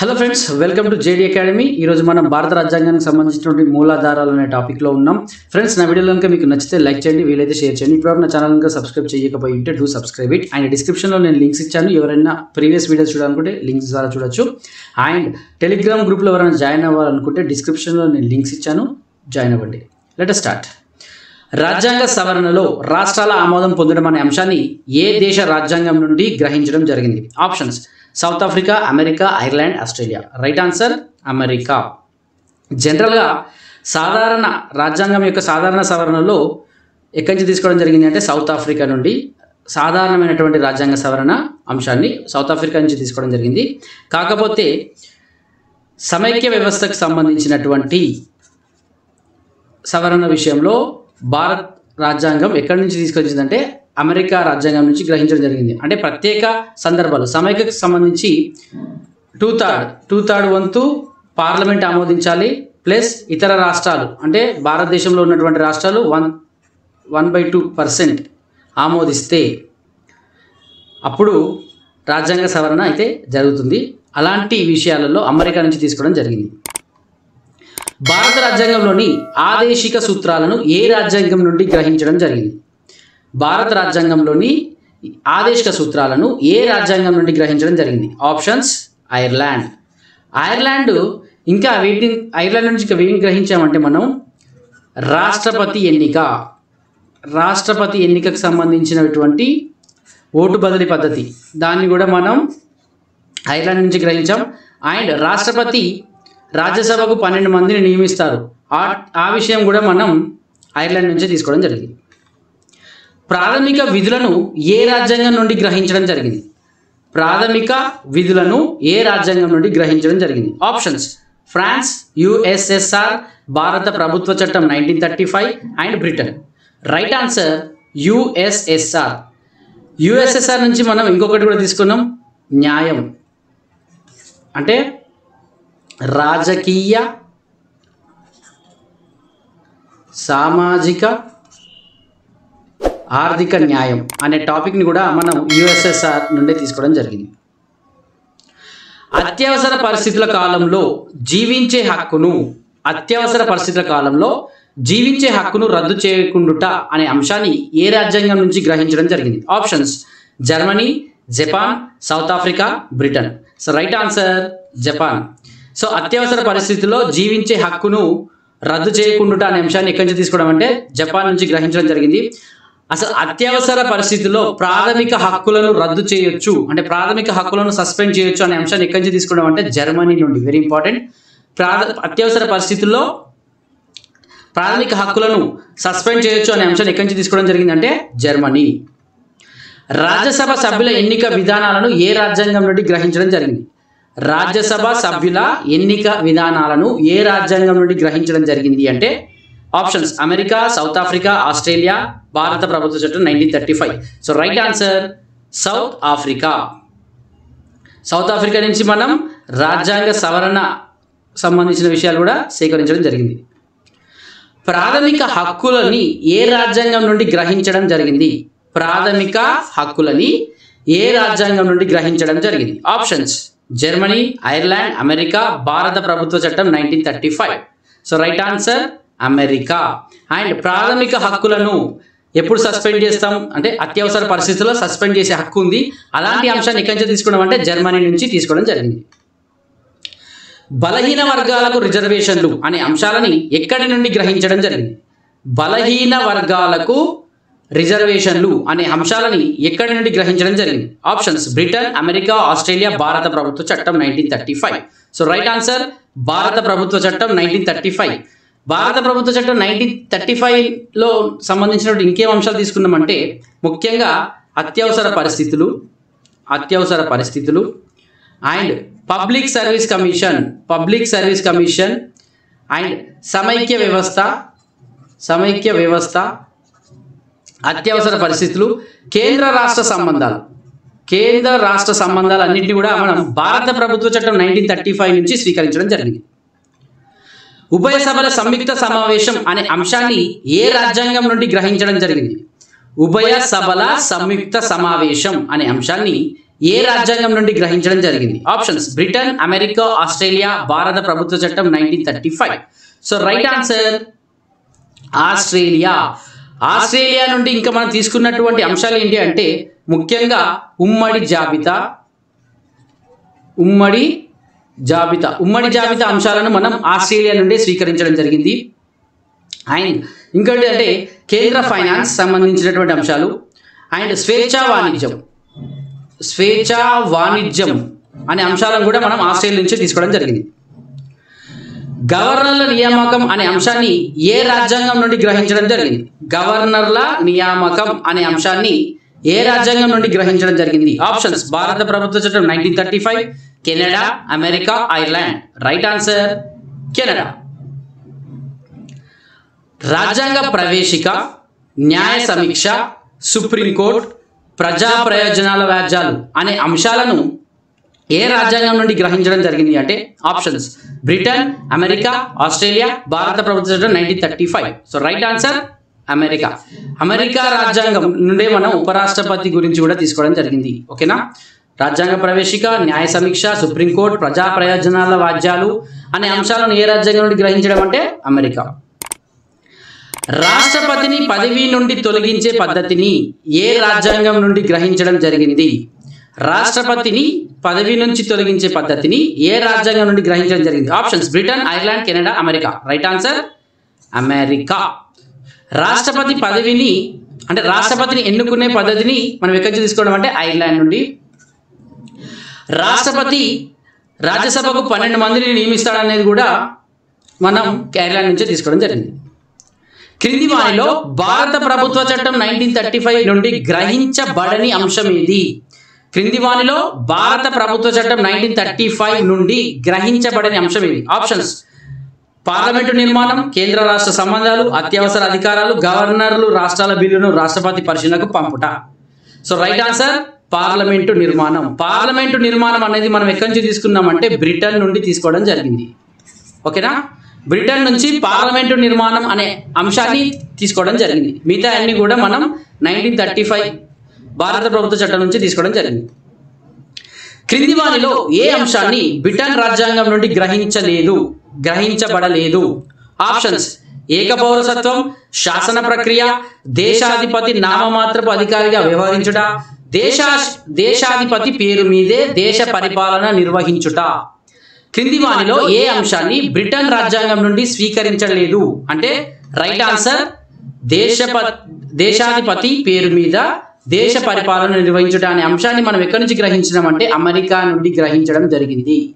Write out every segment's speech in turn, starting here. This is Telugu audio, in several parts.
Hello friends welcome to JD academy ఈరోజు మనం భారత రాజ్యాంగానికి సంబంధించినటువంటి మూలాధారాలు అనే టాపిక్లో ఉన్నాం. ఫ్రెండ్స్ నా వీడియో కనుక మీకు నచ్చితే లైక్ చేయండి వీలైతే షేర్ చేయండి. ఇప్పుడు నా ఛానల్ కనుక సబ్స్క్రైబ్ చేయకపోయి ఉంటే డూ సబ్స్క్రైబ్ ఇట్ అండ్ డిస్క్రిప్షన్లో నేను లింక్స్ ఇచ్చాను. ఎవరైనా ప్రీవియస్ వీడియోస్ చూడాలనుకుంటే లింక్స్ ద్వారా చూడొచ్చు. అండ్ టెలిగ్రామ్ గ్రూప్లో ఎవరైనా జాయిన్ అవ్వాలనుకుంటే డిస్క్రిప్షన్లో నేను లింక్స్ ఇచ్చాను. జాయిన్ అవ్వండి. లెట్ స్టార్ట్ రాజ్యాంగ సవరణలో రాష్ట్రాల ఆమోదం పొందడం అనే అంశాన్ని ఏ దేశ రాజ్యాంగం నుండి గ్రహించడం జరిగింది? Options South Africa America Ireland Australia. Right answer America. జనరల్గా సాధారణ రాజ్యాంగం యొక్క సాధారణ సవరణలో ఎక్కడి నుంచి తీసుకోవడం జరిగింది అంటే సౌత్ ఆఫ్రికా నుండి సాధారణమైనటువంటి రాజ్యాంగ సవరణ అంశాన్ని సౌత్ ఆఫ్రికా నుంచి తీసుకోవడం జరిగింది. కాకపోతే సమైక్య వ్యవస్థకు సంబంధించినటువంటి సవరణ విషయంలో భారత్ రాజ్యాంగం ఎక్కడి నుంచి తీసుకొచ్చిందంటే అమెరికా రాజ్యాంగం నుంచి గ్రహించడం జరిగింది. అంటే ప్రత్యేక సందర్భాలు. సమైక్యకు సంబంధించి టూ థర్డ్ టూ థర్డ్ వంతు పార్లమెంట్ ఆమోదించాలి ప్లస్ ఇతర రాష్ట్రాలు. అంటే భారతదేశంలో ఉన్నటువంటి రాష్ట్రాలు one one by two percent ఆమోదిస్తే అప్పుడు రాజ్యాంగ సవరణ అయితే జరుగుతుంది. అలాంటి విషయాలలో అమెరికా నుంచి తీసుకోవడం జరిగింది. భారత రాజ్యాంగంలోని ఆదేశిక సూత్రాలను ఏ రాజ్యాంగం నుండి గ్రహించడం జరిగింది? భారత రాజ్యాంగంలోని ఆదేశిక సూత్రాలను ఏ రాజ్యాంగం నుండి గ్రహించడం జరిగింది? Options Ireland. ఐర్లాండ్ ఇంకా వీటిని ఐర్లాండ్ నుంచి ఇంకా గ్రహించామంటే మనం రాష్ట్రపతి ఎన్నిక. రాష్ట్రపతి ఎన్నికకు సంబంధించినటువంటి ఓటు బదిలీ పద్ధతి. దాన్ని కూడా మనం ఐర్లాండ్ నుంచి గ్రహించాం. అండ్ రాష్ట్రపతి రాజ్యసభకు పన్నెండు మందిని నియమిస్తారు. ఆ ఆ విషయం కూడా మనం ఐర్లాండ్ నుంచి తీసుకోవడం జరిగింది. ప్రాథమిక విధులను ఏ రాజ్యాంగం నుండి గ్రహించడం జరిగింది? ప్రాథమిక విధులను ఏ రాజ్యాంగం నుండి గ్రహించడం జరిగింది? ఆప్షన్స్. ఫ్రాన్స్ యుఎస్ఎస్ఆర్ భారత ప్రభుత్వ చట్టం nineteen thirty five and Britain. Right answer USSR. USSR నుంచి మనం ఇంకొకటి కూడా తీసుకున్నాం న్యాయం. అంటే రాజకీయ సామాజిక ఆర్థిక న్యాయం అనే టాపిక్ని కూడా మనం యుఎస్ఎస్ఆర్ నుండి తీసుకోవడం జరిగింది. అత్యవసర పరిస్థితుల కాలంలో జీవించే హక్కును అత్యవసర పరిస్థితుల కాలంలో జీవించే హక్కును రద్దు చేయకుండుట అనే అంశాన్ని ఏ రాజ్యాంగం నుంచి గ్రహించడం జరిగింది? Options. Germany Japan South Africa Britain. So right answer Japan. So అత్యవసర పరిస్థితుల్లో జీవించే హక్కును రద్దు చేయకుండా అనే అంశాన్ని ఎక్కడి నుంచి తీసుకోవడం అంటే జపాన్ నుంచి గ్రహించడం జరిగింది. అసలు అత్యవసర పరిస్థితుల్లో ప్రాథమిక హక్కులను రద్దు చేయొచ్చు. అంటే ప్రాథమిక హక్కులను సస్పెండ్ చేయొచ్చు అనే అంశాన్ని ఎక్కడి నుంచి తీసుకోవడం అంటే జర్మనీ నుండి. వెరీ ఇంపార్టెంట్ ప్రాథ అత్యవసర పరిస్థితుల్లో ప్రాథమిక హక్కులను సస్పెండ్ చేయొచ్చు అనే అంశాన్ని ఎక్కడి నుంచి తీసుకోవడం జరిగిందంటే జర్మనీ. రాజ్యసభ సభ్యుల ఎన్నిక విధానాలను ఏ రాజ్యాంగం నుండి గ్రహించడం జరిగింది? రాజ్యసభ సభ్యుల ఎన్నిక విధానాలను ఏ రాజ్యాంగం నుండి గ్రహించడం జరిగింది అంటే options America South Africa Australia భారత ప్రభుత్వ చట్టం nineteen thirty five so right answer South Africa South Africa నుంచి మనం రాజ్యాంగ సవరణ సంబంధించిన విషయాలు కూడా సేకరించడం జరిగింది. ప్రాథమిక హక్కులని ఏ రాజ్యాంగం నుండి గ్రహించడం జరిగింది? ప్రాథమిక హక్కులని ఏ రాజ్యాంగం నుండి గ్రహించడం జరిగింది? ఆప్షన్స్ జర్మనీ ఐర్లాండ్ అమెరికా భారత ప్రభుత్వ చట్టం nineteen thirty five so right answer America. And ప్రాథమిక హక్కులను ఎప్పుడు సస్పెండ్ చేస్తాం? అంటే అత్యవసర పరిస్థితుల్లో సస్పెండ్ చేసే హక్కు ఉంది. అలాంటి అంశాన్ని ఎక్కడి నుంచి తీసుకోవడం అంటే జర్మనీ నుంచి తీసుకోవడం జరిగింది. బలహీన వర్గాలకు రిజర్వేషన్లు అనే అంశాలని ఎక్కడి నుండి గ్రహించడం జరిగింది? బలహీన వర్గాలకు రిజర్వేషన్లు అనే అంశాలని ఎక్కడి నుండి గ్రహించడం జరిగింది? ఆప్షన్స్ బ్రిటన్ అమెరికా ఆస్ట్రేలియా భారత ప్రభుత్వ చట్టం nineteen thirty five. So right answer భారత ప్రభుత్వ చట్టం నైన్టీన్ థర్టీ ఫైవ్. భారత ప్రభుత్వ చట్టం నైన్టీన్ థర్టీ ఫైవ్లో సంబంధించినటువంటి ఇంకేం అంశాలు తీసుకున్నామంటే ముఖ్యంగా అత్యవసర పరిస్థితులు అత్యవసర పరిస్థితులు and public service commission public service commission and సమైక్య వ్యవస్థ సమైక్య వ్యవస్థ అత్యవసర పరిస్థితులు కేంద్ర రాష్ట్ర సంబంధాలు. కేంద్ర రాష్ట్ర సంబంధాలు అన్నింటినీ కూడా మనం భారత ప్రభుత్వ చట్టం నైన్టీన్ థర్టీ ఫైవ్ నుంచి స్వీకరించడం జరిగింది. ఉభయ సభల సంయుక్త సమావేశం అనే అంశాన్ని ఏ రాజ్యాంగం నుండి గ్రహించడం జరిగింది? ఉభయ సభల సంయుక్త సమావేశం అనే అంశాన్ని ఏ రాజ్యాంగం నుండి గ్రహించడం జరిగింది? ఆప్షన్స్ బ్రిటన్ అమెరికా ఆస్ట్రేలియా భారత ప్రభుత్వ చట్టం nineteen thirty five. So right answer Australia. Australia నుండి ఇంకా మనం తీసుకున్నటువంటి అంశాలు ఏంటి అంటే ముఖ్యంగా ఉమ్మడి జాబితా ఉమ్మడి జాబితా ఉమ్మడి జాబితా అంశాలను మనం ఆస్ట్రేలియా నుండి స్వీకరించడం జరిగింది. అండ్ ఇంకోటి అంటే కేంద్ర ఫైనాన్స్ సంబంధించినటువంటి అంశాలు. అండ్ స్వేచ్ఛా వాణిజ్యం. స్వేచ్ఛా వాణిజ్యం అనే అంశాలను కూడా మనం ఆస్ట్రేలియా నుంచి తీసుకోవడం జరిగింది. గవర్నర్ల నియామకం అనే అంశాన్ని ఏ రాజ్యాంగం నుండి గ్రహించడం జరిగింది? గవర్నర్ల నియామకం అనే అంశాన్ని ఏ రాజ్యాంగం నుండి గ్రహించడం జరిగింది? ఆప్షన్స్. భారత ప్రభుత్వ చట్టం nineteen thirty five Canada America Ireland. Right answer Canada. రాజ్యాంగ ప్రవేశిక న్యాయ సమీక్ష సుప్రీంకోర్టు ప్రజా ప్రయోజనాల వ్యాజ్యాలు అనే అంశాలను ఏ రాజ్యాంగం నుండి గ్రహించడం జరిగింది అంటే ఆప్షన్స్. బ్రిటన్ అమెరికా ఆస్ట్రేలియా భారత ప్రభుత్వ nineteen thirty five. So right answer America. America రాజ్యాంగం నుండే మనం ఉపరాష్ట్రపతి గురించి కూడా తీసుకోవడం జరిగింది. ఓకేనా? రాజ్యాంగ ప్రవేశిక న్యాయ సమీక్ష సుప్రీంకోర్టు ప్రజా ప్రయోజనాల వాద్యాలు అనే అంశాలను ఏ రాజ్యాంగం నుండి గ్రహించడం అంటే అమెరికా. రాష్ట్రపతిని పదవి నుండి తొలగించే పద్ధతిని ఏ రాజ్యాంగం నుండి గ్రహించడం జరిగింది? రాష్ట్రపతిని పదవి నుంచి తొలగించే పద్ధతిని ఏ రాజ్యాంగం నుండి గ్రహించడం జరిగింది? Options Britain Ireland Canada America. Right answer America. రాష్ట్రపతి పదవిని అంటే రాష్ట్రపతిని ఎన్నుకునే పద్ధతిని మనం ఎక్కడి తీసుకోవడం అంటే ఐర్లాండ్ నుండి రాష్ట్రపతి రాజ్యసభకు పన్నెండు మందిని నియమిస్తాడనేది కూడా మనం కేరళ నుంచే తీసుకోవడం జరిగింది. క్రింది వారిలో భారత ప్రభుత్వ చట్టం నైన్టీన్ థర్టీ ఫైవ్ నుండి గ్రహించబడని అంశం ఏది? క్రింది వానిలో భారత ప్రభుత్వ చట్టం నైన్టీన్ థర్టీ ఫైవ్ నుండి గ్రహించబడని అంశం ఏది? ఆప్షన్స్. పార్లమెంటు నిర్మాణం కేంద్ర రాష్ట్ర సంబంధాలు అత్యవసర అధికారాలు గవర్నర్లు రాష్ట్రాల బిల్లును రాష్ట్రపతి పరిశీలనకు పంపుట. So right answer? పార్లమెంటు నిర్మాణం. పార్లమెంటు నిర్మాణం అనేది మనం ఎక్కడి నుంచి తీసుకున్నామంటే బ్రిటన్ నుండి తీసుకోవడం జరిగింది. ఓకేనా? బ్రిటన్ నుంచి పార్లమెంటు నిర్మాణం అనే అంశాన్ని తీసుకోవడం జరిగింది. మిగతా అన్ని కూడా మనం నైన్టీన్ థర్టీ ఫైవ్ భారత ప్రభుత్వ చట్టం నుంచి తీసుకోవడం జరిగింది. క్రింది వారిలో ఏ అంశాన్ని బ్రిటన్ రాజ్యాంగం నుండి గ్రహించలేదు గ్రహించబడలేదు? ఆప్షన్స్. ఏకపౌరసత్వం శాసన ప్రక్రియ దేశాధిపతి నామమాత్రపు అధికారిగా వ్యవహరించుట దేశా దేశాధిపతి పేరు మీదే దేశ పరిపాలన నిర్వహించుట. క్రింది వానిలో ఏ అంశాన్ని బ్రిటన్ రాజ్యాంగం నుండి స్వీకరించలేదు? అంటే రైట్ ఆన్సర్ దేశప దేశాధిపతి పేరు మీద దేశ పరిపాలన నిర్వహించుట అనే అంశాన్ని మనం ఎక్కడి నుంచి గ్రహించడం అంటే అమెరికా నుండి గ్రహించడం జరిగింది.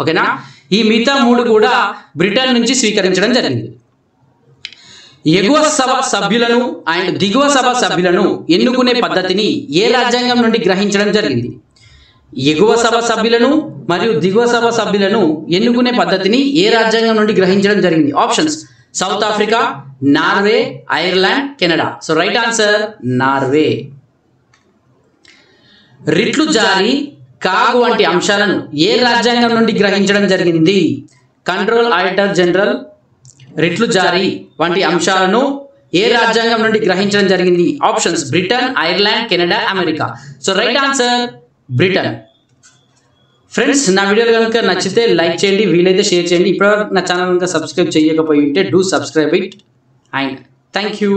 ఓకేనా? ఈ మిగతా మూడు కూడా బ్రిటన్ నుంచి స్వీకరించడం జరిగింది. ఎగువ సభ సభ్యులను అండ్ దిగువ సభ సభ్యులను ఎన్నుకునే పద్ధతిని ఏ రాజ్యాంగం నుండి గ్రహించడం జరిగింది? ఎగువ సభ సభ్యులను మరియు దిగువ సభ సభ్యులను ఎన్నుకునే పద్ధతిని ఏ రాజ్యాంగం నుండి గ్రహించడం జరిగింది? Options South Africa Norway Ireland Canada so right answer Norway రిట్లు జారీ కాగు వంటి అంశాలను ఏ రాజ్యాంగం నుండి గ్రహించడం జరిగింది? కంట్రోల్ ఆడిటర్ జనరల్ రిట్లు జారీ. వంటి అంశాలను ఏ రాజ్యాంగం నుండి గ్రహించడం జరిగింది? Options Britain Ireland Canada America so right answer Britain friends నా వీడియోలు కనుక నచ్చితే లైక్ చేయండి వీలైతే షేర్ చేయండి. ఇప్పటివరకు నా ఛానల్ కనుక సబ్స్క్రైబ్ చేయకపోయి ఉంటే do subscribe it and thank you